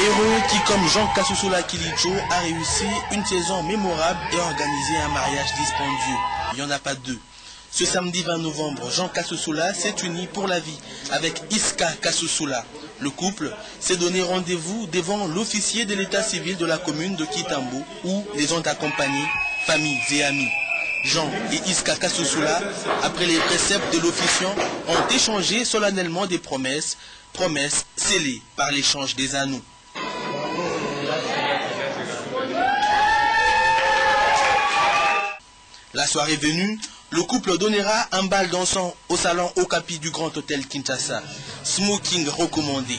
heureux qui, comme Jean Kasusula Kilicho, a réussi une saison mémorable et organisé un mariage dispendieux. Il n'y en a pas deux. Ce samedi 20 novembre, Jean Kasusula s'est uni pour la vie avec Iska Kasusula. Le couple s'est donné rendez-vous devant l'officier de l'état civil de la commune de Kitambo où les ont accompagnés, familles et amis. Jean et Iska Kasusula, après les préceptes de l'officiant, ont échangé solennellement des promesses, promesses scellées par l'échange des anneaux. La soirée venue, le couple donnera un bal dansant au salon Okapi du Grand Hôtel Kinshasa. Smoking recommandé.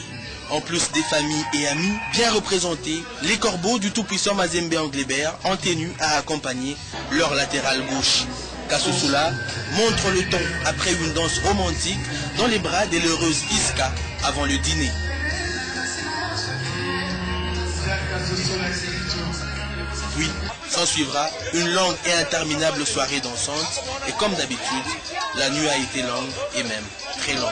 En plus des familles et amis bien représentés, les corbeaux du tout-puissant Mazembe Anglébert ont tenu à accompagner leur latéral gauche. Kasosula montre le ton après une danse romantique dans les bras de l'heureuse Iska avant le dîner. Puis, s'en suivra une longue et interminable soirée dansante et comme d'habitude, la nuit a été longue et même très longue.